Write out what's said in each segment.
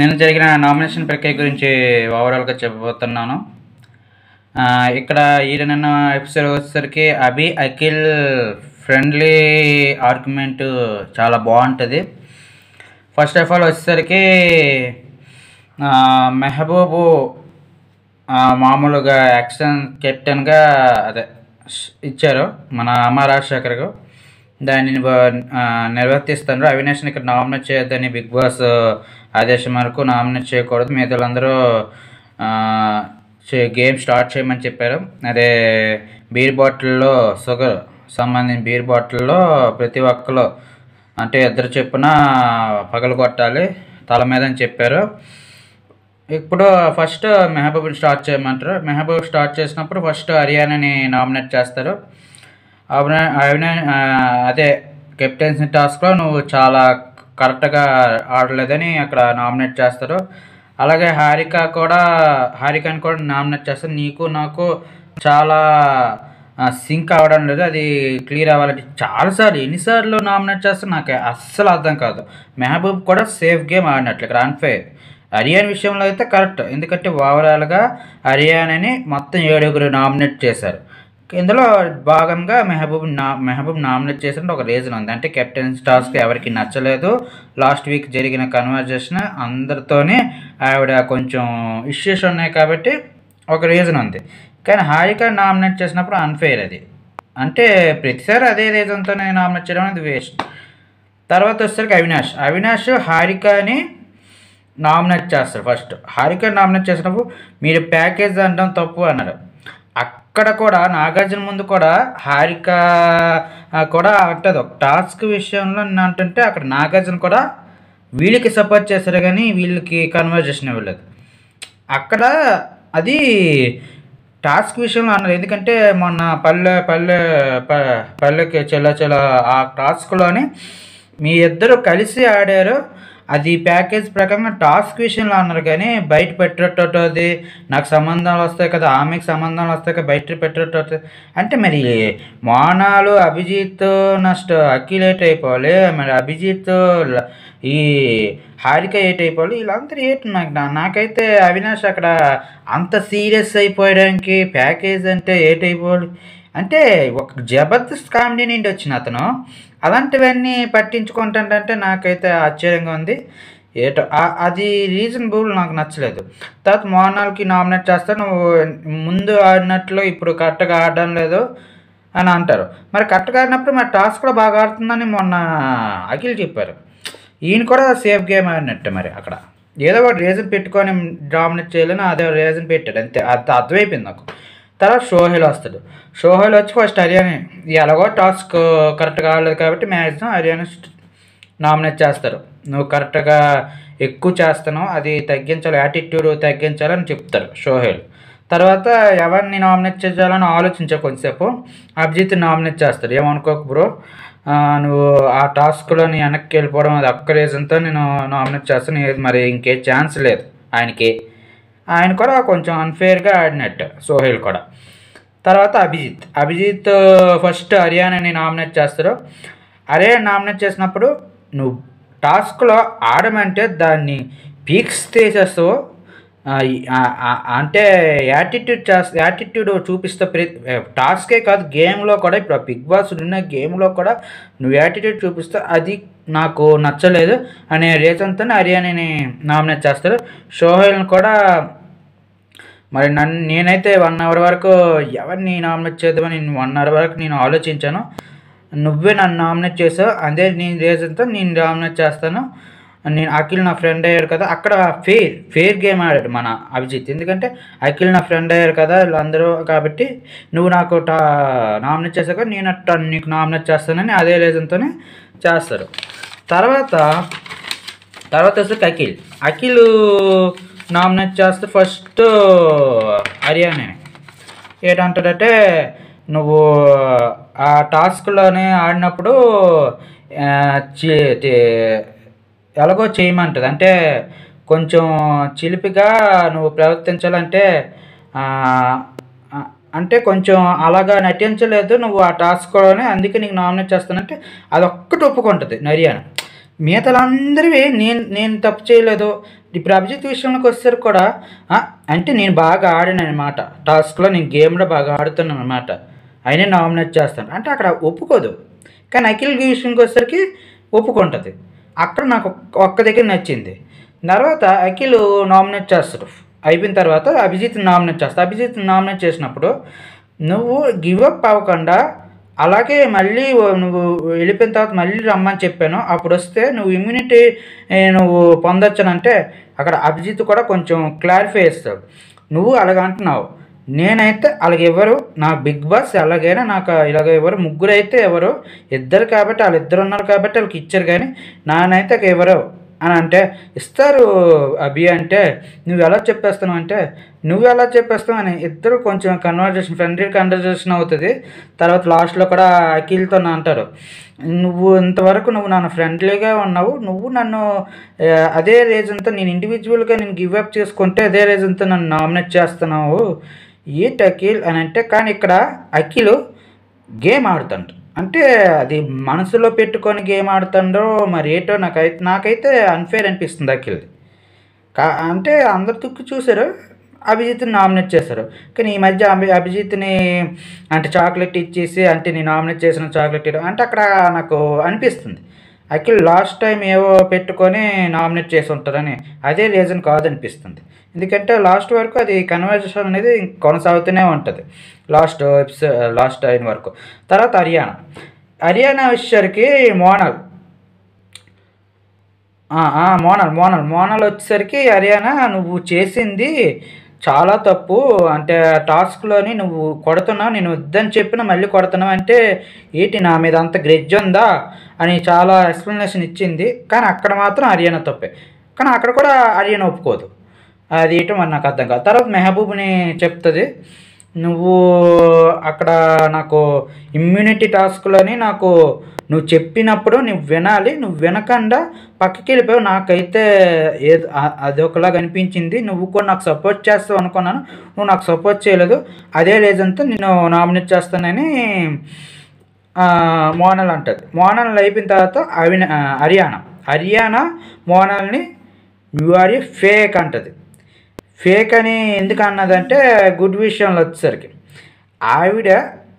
నేను జరిగిన నామినేషన్ ప్రక్రియ గురించి ఓవరాల్గా చెప్పబోతున్నాను. ఇక్కడ ఈడ నిన్న ఎపిసోడ్ వచ్చేసరికి అభి అఖిల్ ఫ్రెండ్లీ ఆర్గ్యుమెంట్ చాలా బాగుంటుంది. ఫస్ట్ ఆఫ్ ఆల్ వచ్చేసరికి మెహబూబు మామూలుగా యాక్షన్ కెప్టెన్గా అదే ఇచ్చారు మన అమ్మ రాజశేఖర్కు దానిని నిర్వర్తిస్తున్నారు. అవినాష్ని ఇక్కడ నామినేట్ చేయొద్దని బిగ్ బాస్ ఆదేశం వరకు నామినేట్ చేయకూడదు. మిగతా గేమ్ స్టార్ట్ చేయమని చెప్పారు. అదే బీర్ బాటిల్లో షుగర్ సంబంధించిన బీర్ బాటిల్లో ప్రతి ఒక్కరు అంటే ఇద్దరు చెప్పున పగలు కొట్టాలి తల మీద అని చెప్పారు. ఇప్పుడు ఫస్ట్ మెహబూబ్ని స్టార్ట్ చేయమంటారు. మెహబూబ్ స్టార్ట్ చేసినప్పుడు ఫస్ట్ హర్యానాని నామినేట్ చేస్తారు. అవినా అవిన అదే కెప్టెన్సీ టాస్క్లో నువ్వు చాలా కరెక్ట్గా ఆడలేదని అక్కడ నామినేట్ చేస్తారు అలాగే హారిక కూడా హారికని కూడా నామినేట్ చేస్తారు నీకు నాకు చాలా సింక్ అవ్వడం లేదు. అది క్లియర్ అవ్వాలంటే చాలాసార్లు ఎన్నిసార్లు నామినేట్ చేస్తే నాకు అస్సలు అర్థం కాదు. మెహబూబ్ కూడా సేఫ్ గేమ్ ఆడినట్లు ఇక్కడ అన్ఫేర్ హరియాణ విషయంలో అయితే కరెక్ట్. ఎందుకంటే ఓవరాల్గా హర్యానాని మొత్తం ఏడుగురు నామినేట్ చేశారు. ఇందులో భాగంగా మెహబూబ్ నా మెహబూబ్ నామినేట్ చేసిన ఒక రీజన్ ఉంది. అంటే కెప్టెన్ టాస్క్ ఎవరికి నచ్చలేదు. లాస్ట్ వీక్ జరిగిన కన్వర్జేషన్ అందరితోనే ఆవిడ కొంచెం ఇష్యూస్ ఉన్నాయి కాబట్టి ఒక రీజన్ ఉంది. కానీ హారిక నామినేట్ చేసినప్పుడు అన్ఫెయిర్ అది. అంటే ప్రతిసారి అదే రీజన్తోనే నామినేట్ చేయడం అనేది వేస్ట్ తర్వాత వచ్చేసరికి అవినాష్. అవినాష్ హారికని నామినేట్ చేస్తారు ఫస్ట్. హారిక నామినేట్ చేసినప్పుడు మీరు ప్యాకేజ్ అనడం తప్పు అన్నారు. అక్కడ కూడా నాగార్జున ముందు కూడా హారిక కూడా అంటది. ఒక టాస్క్ విషయంలో ఏంటంటే అక్కడ నాగార్జున కూడా వీళ్ళకి సపోర్ట్ చేశారు కానీ వీళ్ళకి కన్వర్జేషన్ ఇవ్వలేదు. అక్కడ అది టాస్క్ విషయంలో అన్నారు. ఎందుకంటే మొన్న పల్లె పల్లె పల్లెకి చెల్ల చెల్ల ఆ టాస్క్లోని మీ ఇద్దరు కలిసి ఆడారు. అది ప్యాకేజ్ ప్రకారంగా టాస్క్ విషయంలో అన్నారు కానీ బయట పెట్టేటది నాకు సంబంధాలు వస్తాయి కదా ఆమెకి సంబంధాలు వస్తాయి కదా బయట పెట్టేటది అంటే మరి మోనాలు అభిజిత్ నెక్స్ట్ అఖిల్ ఏట్ అయిపోవాలి మరి అభిజిత్ ఈ హారిక ఏట్ అయిపోవాలి వీళ్ళందరూ ఏట్ నాకు నాకైతే అవినాష్ అక్కడ అంత సీరియస్ అయిపోయడానికి ప్యాకేజ్ అంటే ఏట్ అయిపోవాలి అంటే ఒక జబర్దస్త్ కామెడీ నుండి వచ్చిన అతను. అలాంటివన్నీ పట్టించుకుంటాడంటే నాకైతే ఆశ్చర్యంగా ఉంది. ఏటో అది రీజనబుల్ నాకు నచ్చలేదు. తర్వాత మోనాల్కి నామినేట్ చేస్తే నువ్వు ముందు ఆడినట్లు ఇప్పుడు కరెక్ట్గా ఆడడం లేదు అని అంటారు. మరి కరెక్ట్గా ఆడినప్పుడు మరి టాస్క్ కూడా బాగా ఆడుతుందని మొన్న అఖిల్ చెప్పారు. ఈయన కూడా సేఫ్ గేమ్ ఆడినట్టు మరి అక్కడ. ఏదో ఒకటి రీజన్ పెట్టుకొని డామినేట్ చేయాలని అదే రీజన్ పెట్టాడు. అంతే అది అర్థమైపోయింది నాకు. తర్వాత షోహెల్ వస్తాడు. షోహెల్ వచ్చి ఫస్ట్ హర్యానా ఎలాగో టాస్క్ కరెక్ట్గా కాలేదు కాబట్టి మ్యాక్సిమం హర్యానా నామినేట్ చేస్తారు. నువ్వు కరెక్ట్గా ఎక్కువ చేస్తున్నావు అది తగ్గించాలి యాటిట్యూడ్ తగ్గించాలని చెప్తారు షోహెల్. తర్వాత ఎవరిని నామినేట్ చేయాలని ఆలోచించే కొంతసేపు అభిజిత్ నామినేట్ చేస్తాడు. ఏమనుకోకు బ్రో నువ్వు ఆ టాస్క్లో వెనక్కి వెళ్ళిపోవడం అది అక్క రీజన్తో నేను నామినేట్ చేస్తాను. మరి ఇంకే ఛాన్స్ లేదు ఆయనకి. ఆయన కూడా కొంచెం అన్ఫేర్గా ఆడినట్టు సోహెల్ కూడా. తర్వాత అభిజిత్. అభిజిత్ uh, ఫస్ట్ హర్యానాని నామినేట్ చేస్తారు. అరే నామినేట్ చేసినప్పుడు నువ్వు టాస్క్లో ఆడమంటే దాన్ని పీక్స్ తీసేస్తావు. అంటే యాటిట్యూడ్ చేస్తా యాటిట్యూడ్ చూపిస్తే ప్రతి టాస్కే కాదు గేమ్లో కూడా ఇప్పుడు బిగ్ బాస్ ఉన్న గేమ్లో కూడా నువ్వు యాటిట్యూడ్ చూపిస్తే అది నాకు నచ్చలేదు అనే రీజన్తో హర్యానాని నామినేట్ చేస్తారు. షోహెల్ని కూడా మరి నన్ను నేనైతే వన్ అవర్ వరకు ఎవరిని నామినేట్ చేద్దామని నేను వన్ అవర్ వరకు నేను ఆలోచించాను. నువ్వే నన్ను నామినేట్ చేసావు అదే నేను రీజన్తో నేను నామినేట్ చేస్తాను. నేను అఖిల్ నా ఫ్రెండ్ అయ్యాడు కదా అక్కడ ఫెయిర్ ఫెయిర్ గేమ్ ఆడాడు మన అభిజిత్. ఎందుకంటే అఖిల్ నా ఫ్రెండ్ అయ్యారు కదా వీళ్ళందరూ కాబట్టి నువ్వు నాకు టా నామినేట్ చేశాక నేను అట్ట నీకు నామినేట్ చేస్తానని అదే రీజన్తోనే చేస్తారు. తర్వాత తర్వాత వస్తే అఖిల్. అఖిల్ నామినేట్ చేస్తే ఫస్ట్ హర్యానా ఏంటంటాడంటే నువ్వు ఆ టాస్క్లోనే ఆడినప్పుడు ఎలాగో చేయమంటుంది. అంటే కొంచెం చిలిపిగా నువ్వు ప్రవర్తించాలంటే అంటే కొంచెం అలాగా నటించలేదు నువ్వు ఆ టాస్క్లోనే అందుకే నీకు నామినేట్ చేస్తానంటే అది ఒక్కటి ఒప్పుకుంటుంది నరియాన. మిగతాలందరివి నేను నేను తప్పు చేయలేదు. ఇప్పుడు అభిజిత్ విషయంలోకి వచ్చేసరికి కూడా అంటే నేను బాగా ఆడాను అనమాట టాస్క్లో నేను గేమ్లో బాగా ఆడుతున్నాను అనమాట అయినా నామినేట్ చేస్తాను. అంటే అక్కడ ఒప్పుకోదు. కానీ అఖిల్ విషయంకి వచ్చేసరికి ఒప్పుకుంటుంది. అక్కడ నాకు ఒక్క- ఒక్క దగ్గర నచ్చింది. తర్వాత అఖిల్ నామినేట్ చేస్తాడు. అయిపోయిన తర్వాత అభిజిత్ నామినేట్ చేస్తాడు అభిజిత్ నామినేట్ చేసినప్పుడు నువ్వు గివ్ అప్ అవ్వకుండా అలాగే మళ్ళీ నువ్వు వెళ్ళిపోయిన తర్వాత మళ్ళీ రమ్మని చెప్పాను. అప్పుడు వస్తే నువ్వు ఇమ్యూనిటీ నువ్వు పొందొచ్చనంటే అక్కడ అభిజిత్ కూడా కొంచెం క్లారిఫై చేస్తాడు. నువ్వు అలాగ అంటున్నావు. నేనైతే వాళ్ళకి ఎవరు నా బిగ్ బాస్ ఎలాగైనా నాకు ఇలాగ ఎవరు ముగ్గురు అయితే ఎవరు ఇద్దరు కాబట్టి వాళ్ళు ఇద్దరు ఉన్నారు కాబట్టి వాళ్ళకి ఇచ్చారు కానీ నానైతే ఎవరు అని అంటే ఇస్తారు అభి అంటే నువ్వు ఎలా చెప్పేస్తున్నావు అంటే నువ్వు ఎలా చెప్పేస్తావు అని ఇద్దరు కొంచెం కన్వర్జేషన్ ఫ్రెండ్లీ కన్వర్జేషన్ అవుతుంది. తర్వాత లాస్ట్లో కూడా అఖిల్తో అంటారు నువ్వు ఇంతవరకు నువ్వు నన్ను ఫ్రెండ్లీగా ఉన్నావు నువ్వు నన్ను అదే రీజన్తో నేను ఇండివిజువల్గా నేను గివ్ అప్ చేసుకుంటే అదే రీజన్తో నన్ను నామినేట్ చేస్తున్నావు. ఈట్ అఖిల్ అని అంటే కానీ ఇక్కడ అఖిల్ గేమ్ ఆడుతుండ్రు. అంటే అది మనసులో పెట్టుకొని గేమ్ ఆడుతుండో మరి ఏటో నాకైతే నాకైతే అన్ఫేర్ అనిపిస్తుంది అఖిల్ కా అంటే అందరు తుక్కు చూశారు అభిజిత్ని నామినేట్ చేశారు. కానీ ఈ మధ్య అభి అభిజిత్ని అంటే చాక్లెట్ ఇచ్చేసి అంటే నేను నామినేట్ చేసిన చాక్లెట్ అంటే అక్కడ నాకు అనిపిస్తుంది. అఖిల్ లాస్ట్ టైం ఏవో పెట్టుకొని నామినేట్ చేసి ఉంటారని అదే రీజన్ కాదనిపిస్తుంది. ఎందుకంటే లాస్ట్ వరకు అది కన్వర్జేషన్ అనేది కొనసాగుతూనే ఉంటుంది. లాస్ట్ ఎపిసోడ్ లాస్ట్ అయిన వరకు. తర్వాత హర్యానా. హర్యానా వచ్చేసరికి మోనల్. మోనల్ మోనల్. మోనల్ వచ్చేసరికి హర్యానా నువ్వు చేసింది చాలా తప్పు. అంటే టాస్క్లోని నువ్వు కొడుతున్నావు నేను వద్దని చెప్పిన మళ్ళీ కొడుతున్నావు అంటే ఏంటి నా మీద అంత గ్రెడ్జ్ ఉందా అని చాలా ఎక్స్ప్లెనేషన్ ఇచ్చింది. కానీ అక్కడ మాత్రం హర్యానా తప్పే. కానీ అక్కడ కూడా హర్యానా ఒప్పుకోదు. అది ఏంటో మరి నాకు అర్థం కాదు. తర్వాత మెహబూబ్ని చెప్తుంది. నువ్వు అక్కడ నాకు ఇమ్యూనిటీ టాస్క్లోని నాకు నువ్వు చెప్పినప్పుడు నువ్వు వినాలి నువ్వు వినకుండా పక్కకి వెళ్ళిపోయావు. నాకైతే ఏదో అది అదొకలాగా అనిపించింది. నువ్వు కూడా నాకు సపోర్ట్ చేస్తావు అనుకున్నాను. నువ్వు నాకు సపోర్ట్ చేయలేదు. అదే రీజన్తో నేను నామినేట్ చేస్తానని మోనల్ అంటది మోనల్ అయిపోయిన తర్వాత అవిన హర్యానా. హర్యానా మోనల్ని యు ఆర్ ఏ ఫేక్ అంటది. ఫేక్ అని ఎందుకు అన్నదంటే గుడ్ విషయంలో వచ్చేసరికి. ఆవిడ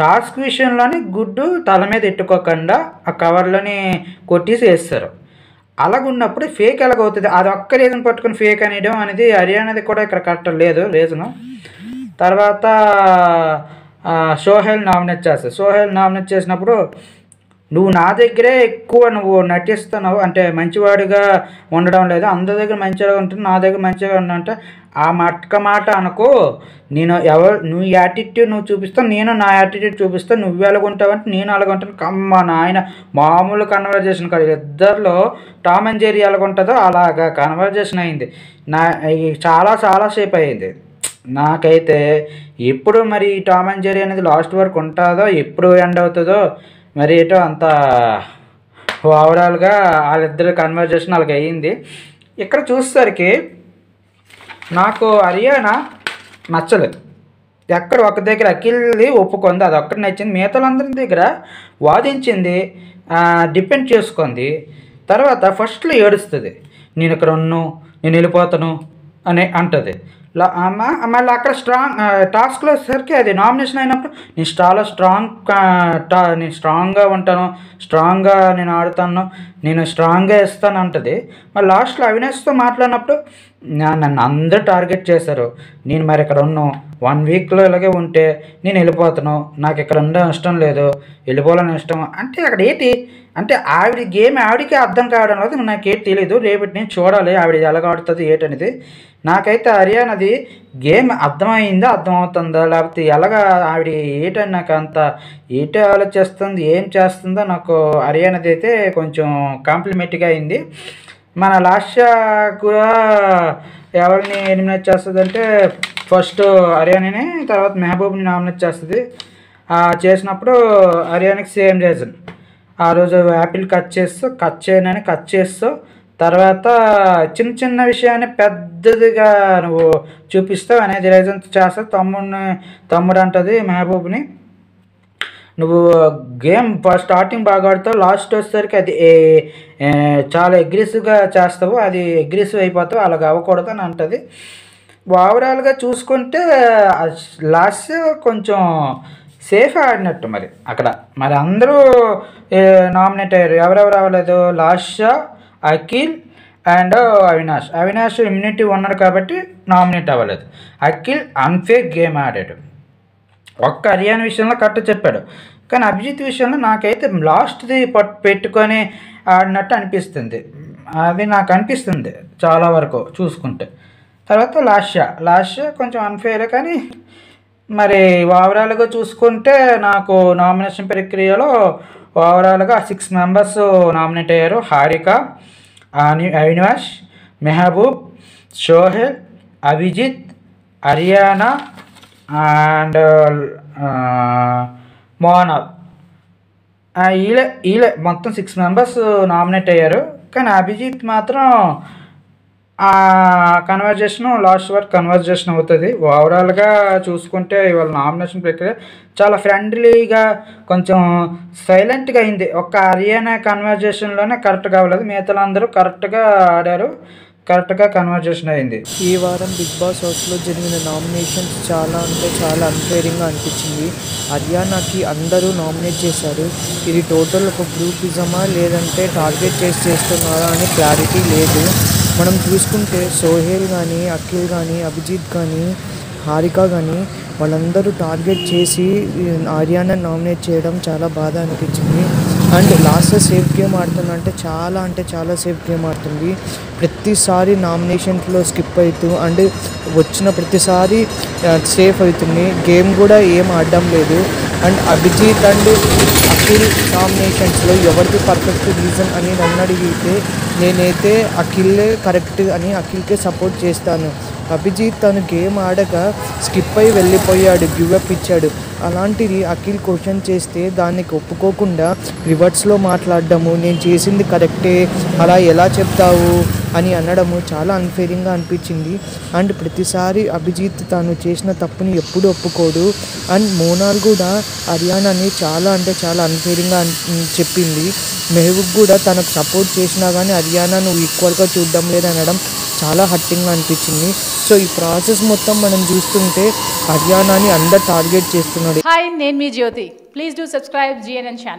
టాస్క్ విషయంలోని గుడ్డు తల మీద ఎట్టుకోకుండా ఆ కవర్లోని కొట్టేసి వేస్తారు. అలాగున్నప్పుడు ఫేక్ ఎలాగవుతుంది? అది ఒక్క రీజన్ పట్టుకుని ఫేక్ అనేయడం అనేది హర్యానాది కూడా ఇక్కడ కరెక్ట్ లేదు రీజను. తర్వాత సోహెల్ నామినేట్ చేస్తారు. సోహెల్ నామినేట్ చేసినప్పుడు నువ్వు నా దగ్గరే ఎక్కువ నువ్వు నటిస్తున్నావు అంటే మంచివాడిగా ఉండడం లేదు అందరి దగ్గర మంచిగా ఉంటుంది నా దగ్గర మంచిగా ఉండంటే ఆ మట్క మాట అనుకో. నేను ఎవరు నువ్వు యాటిట్యూడ్ నువ్వు చూపిస్తావు నేను నా యాటిట్యూడ్ చూపిస్తాను నువ్వు ఎలాగుంటావంటే నేను అలాగుంటాను కమ్మ నాయన మామూలు కన్వర్జేషన్ కాదు ఇద్దరిలో టామ్ అండ్ జెర్రీ ఎలాగుంటుందో అలాగా కన్వర్జేషన్ అయింది. నా చాలా చాలా సేపు అయింది. నాకైతే ఎప్పుడు మరి ఈ టామ్ అండ్ జెరీ అనేది లాస్ట్ వరకు ఉంటుందో ఎప్పుడు ఎండ్ అవుతుందో మరి ఏటో అంత ఓవరాల్గా వాళ్ళిద్దరు కన్వర్జేషన్ వాళ్ళకి అయ్యింది. ఇక్కడ చూసేసరికి నాకు హర్యానా నచ్చలేదు. ఎక్కడ ఒక దగ్గర అఖిల్ది ఒప్పుకుంది అది ఒక్కటి నచ్చింది. మిగతాలందరి దగ్గర వాదించింది డిపెండ్ చేసుకుంది. తర్వాత ఫస్ట్లో ఏడుస్తుంది నేను ఇక్కడ ఉన్ను నేను వెళ్ళిపోతాను అని అంటుంది. అమ్మ మళ్ళీ అక్కడ స్ట్రాంగ్ టాస్క్లో సరికి అది నామినేషన్ అయినప్పుడు నేను చాలా స్ట్రాంగ్ టా నేను స్ట్రాంగ్గా ఉంటాను స్ట్రాంగ్గా నేను ఆడుతాను నేను స్ట్రాంగ్గా ఇస్తాను అంటది. మరి లాస్ట్లో అవినాష్తో మాట్లాడినప్పుడు నన్ను అందరూ టార్గెట్ చేశారు. నేను మరి ఇక్కడ ఉన్నాను వన్ వీక్లో ఇలాగే ఉంటే నేను వెళ్ళిపోతాను. నాకు ఇక్కడ ఉండడం ఇష్టం లేదు. వెళ్ళిపోవాలని ఇష్టం. అంటే అక్కడ ఏంటి? అంటే ఆవిడ గేమ్ ఆవిడకే అర్థం కావడం లేదు. నాకేం తెలియదు రేపటి నేను చూడాలి ఆవిడ ఎలాగ ఆడుతుంది ఏంటనేది నాకైతే హర్యానాది గేమ్ అర్థమైందా అర్థమవుతుందా? లేకపోతే ఎలాగ ఆవిడ ఏటని నాకు అంత ఏటే ఆలోచిస్తుంది ఏం చేస్తుందో నాకు హర్యానాది అయితే కొంచెం కాంప్లిమెంట్గా అయింది. మన లాస్య కూడా ఎవరిని ఎలిమినేట్ చేస్తుంది అంటే ఫస్ట్ హర్యానాని తర్వాత మెహబూబ్ని నామినేట్ చేస్తుంది. ఆ చేసినప్పుడు హర్యానాకి సేమ్ రీజన్. ఆ రోజు యాపిల్ కట్ చేస్తూ కట్ చేయనని కట్ చేస్తూ తర్వాత చిన్న చిన్న విషయాన్ని పెద్దదిగా నువ్వు చూపిస్తావు అనేది రీజన్ చేస్తావు తమ్ముడిని తమ్ముడు అంటుంది మెహబూబ్ని. నువ్వు గేమ్ స్టార్టింగ్ బాగా ఆడుతావు లాస్ట్ వచ్చేసరికి అది ఏ- చాలా అగ్రెసివ్గా చేస్తావు అది అగ్రెసివ్ అయిపోతావు అలాగ అవ్వకూడదు అని అంటుంది. ఓవరాల్గా చూసుకుంటే లాస్ట్ కొంచెం సేఫ్ ఆడినట్టు మరి అక్కడ. మరి అందరూ నామినేట్ అయ్యారు. ఎవరెవరు అవ్వలేదు? లాషా అఖిల్ అండ్ అవినాష్. అవినాష్ ఇమ్యూనిటీ ఉన్నాడు కాబట్టి నామినేట్ అవ్వలేదు. అఖిల్ అన్ఫేక్ గేమ్ ఆడాడు. ఒక్క హర్యానా విషయంలో కరెక్ట్ చెప్పాడు. కానీ అభిజిత్ విషయంలో నాకైతే లాస్ట్ది పెట్టుకొని ఆడినట్టు అనిపిస్తుంది. అది నాకు అనిపిస్తుంది చాలా వరకు చూసుకుంటే. తర్వాత లాస్ట్ లాస్ట్ కొంచెం అన్ఫేర్ కానీ మరి ఓవరాల్గా చూసుకుంటే నాకు నామినేషన్ ప్రక్రియలో ఓవరాల్గా సిక్స్ మెంబర్స్ నామినేట్ అయ్యారు. హారిక అని అవినాష్ మెహబూబ్ షోహెల్ అభిజిత్ హర్యానా అండ్ మోనాల్ వీళ్ళే వీళ్ళే మొత్తం సిక్స్ మెంబర్స్ నామినేట్ అయ్యారు. కానీ అభిజిత్ మాత్రం ఆ కన్వర్జేషన్ లాస్ట్ వరకు కన్వర్జేషన్ అవుతుంది. ఓవరాల్గా చూసుకుంటే ఇవాళ నామినేషన్ ప్రక్రియ చాలా ఫ్రెండ్లీగా కొంచెం సైలెంట్గా అయింది. ఒక్క హర్యానా కన్వర్జేషన్లోనే కరెక్ట్గా అవ్వలేదు. మిగతా అందరూ కరెక్ట్గా ఆడారు. కరెక్ట్గా కన్వర్జేషన్ అయింది. ఈ వారం బిగ్ బాస్ హౌస్లో జరిగిన నామినేషన్స్ చాలా అంటే చాలా అన్ఫేరింగ్గా అనిపించింది. హర్యానాకి అందరూ నామినేట్ చేశారు. ఇది టోటల్ ఒక గ్రూపిజమా లేదంటే టార్గెట్ చేసి చేస్తున్నారా అని క్లారిటీ లేదు. మనం చూసుకుంటే సోహేల్ కానీ అఖిల్ కానీ అభిజిత్ కానీ హారిక కానీ వాళ్ళందరూ టార్గెట్ చేసి హర్యానా నామినేట్ చేయడం చాలా బాధ అనిపించింది. అండ్ లాస్ట్ సేఫ్ గేమ్ ఆడుతుందంటే చాలా అంటే చాలా సేఫ్ గేమ్ ఆడుతుంది. ప్రతిసారి నామినేషన్స్లో స్కిప్ అవుతూ అండ్ వచ్చిన ప్రతిసారి సేఫ్ అవుతుంది. గేమ్ కూడా ఏం ఆడడం లేదు. అండ్ అభిజిత్ అండ్ అఖిల్ నామినేషన్స్లో ఎవరిది పర్ఫెక్ట్ రీజన్ అని నన్ను అడిగితే నేనైతే అఖిల్లే కరెక్ట్ అని అఖిల్కే సపోర్ట్ చేస్తాను. అభిజిత్ తను గేమ్ ఆడక స్కిప్ అయి వెళ్ళిపోయాడు గివప్ ఇచ్చాడు. అలాంటిది అఖిల్ క్వశ్చన్ చేస్తే దానికి ఒప్పుకోకుండా రివర్స్లో మాట్లాడడము నేను చేసింది కరెక్టే అలా ఎలా చెప్తావు? అని అనడము చాలా అన్ఫేరింగ్గా అనిపించింది. అండ్ ప్రతిసారి అభిజిత్ తాను చేసిన తప్పుని ఎప్పుడు ఒప్పుకోడు. అండ్ మోనాల్ కూడా హర్యానాని చాలా అంటే చాలా అన్ఫేరింగ్గా చెప్పింది. మెహబూబ్ కూడా తనకు సపోర్ట్ చేసినా కానీ హర్యానా నువ్వు ఈక్వల్గా చూడడం లేదనడం చాలా హర్టింగ్గా అనిపించింది. సో ఈ ప్రాసెస్ మొత్తం మనం చూస్తుంటే హర్యానాని అందరు టార్గెట్ చేస్తున్నాడు. హాయ్ నేను మీ Jyothi. Please do subscribe GNN channel.